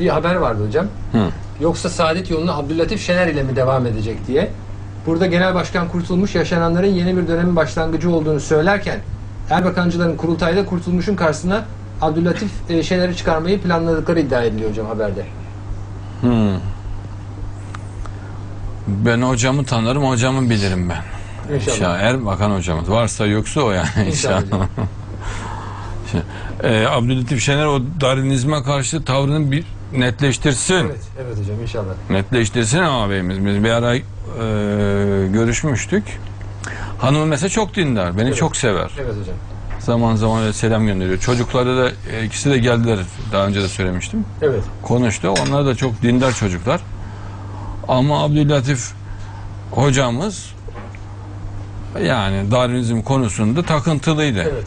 bir haber vardı hocam. Hı. Yoksa Saadet yoluna Abdülatif Şener ile mi devam edecek diye. Burada Genel Başkan Kurtulmuş yaşananların yeni bir dönemin başlangıcı olduğunu söylerken Erbakancıların kurultayda Kurtulmuş'un karşısına Abdülatif e, Şener'i çıkarmayı planladıkları iddia ediliyor hocam haberde. Hmm. Ben hocamı tanırım, hocamı bilirim ben. İnşallah. İnşallah. Erbakan hocamız. Varsa yoksa o yani İnşallah inşallah. Şimdi, e, Abdülhatif Şener o Darwinizme karşı tavrını bir netleştirsin. Evet, evet hocam inşallah. Netleştirsin ağabeyimiz. Biz bir ara e, görüşmüştük. Hanımı mesela çok dindar. Beni Evet. çok sever. Evet hocam. Zaman zaman öyle selam gönderiyor. Çocukları da e, ikisi de geldiler. Daha önce de söylemiştim. Evet. Konuştu. Onlar da çok dindar çocuklar. Ama Abdülatif hocamız yani Darwinizm konusunda takıntılıydı. Evet.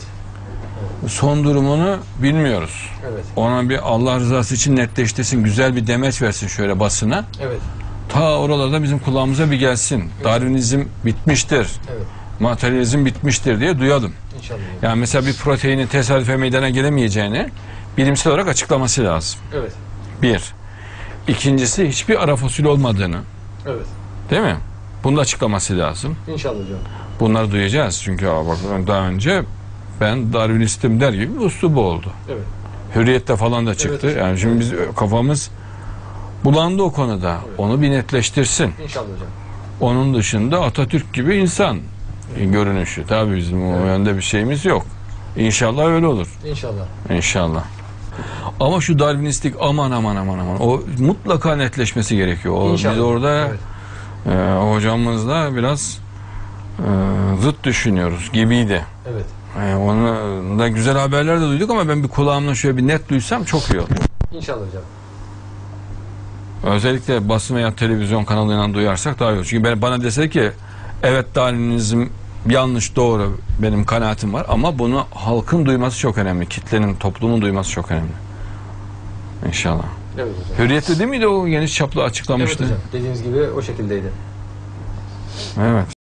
Son durumunu bilmiyoruz. Evet. Ona bir Allah rızası için netleştirsin, güzel bir demeç versin şöyle basına. Evet. Ta oralarda bizim kulağımıza bir gelsin. Darwinizm bitmiştir, Evet. materyalizm bitmiştir diye duyalım. İnşallah. Yani mesela bir proteinin tesadüfe meydana gelemeyeceğini bilimsel olarak açıklaması lazım. Evet. Bir. İkincisi hiçbir ara fosil olmadığını, Evet. değil mi? Bunu da açıklaması lazım. İnşallah hocam. Bunları duyacağız çünkü bak daha önce ben Darwinistim der gibi bir uslubu oldu. Evet. Hürriyette falan da çıktı. Evet. Yani şimdi biz kafamız bulandı o konuda. Onu bir netleştirsin. İnşallah hocam. Onun dışında Atatürk gibi insan görünüşü. Tabii bizim o Evet. yönde bir şeyimiz yok. İnşallah öyle olur. İnşallah. İnşallah. Ama şu Darwinistik aman aman aman aman o mutlaka netleşmesi gerekiyor. O, İnşallah. biz orada Evet. e, hocamızla biraz e, zıt düşünüyoruz gibiydi. Evet. E, onu da güzel haberler de duyduk ama ben bir kulağımla şöyle bir net duysam çok iyi olur. İnşallah hocam. Özellikle basın veya televizyon kanalıyla duyarsak daha iyi olur. Çünkü ben, bana dese ki evet Darwinizm yanlış doğru benim kanaatim var ama bunu halkın duyması çok önemli. Kitlenin, toplumun duyması çok önemli. İnşallah. Evet hocam. Hürriyette değil miydi o geniş çaplı Evet açıklamıştı? hocam. Dediğiniz gibi o şekildeydi. Evet.